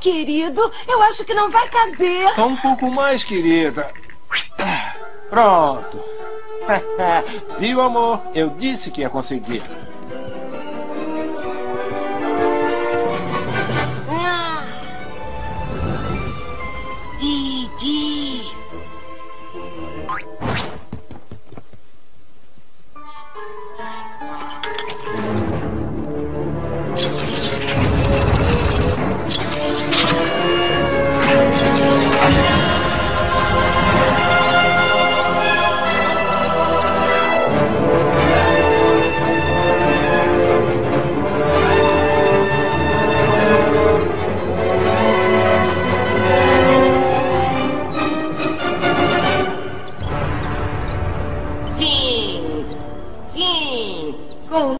querido, eu acho que não vai caber. Só um pouco mais, querida. Pronto. Viu, amor? Eu disse que ia conseguir. Didi. Sim, sim, com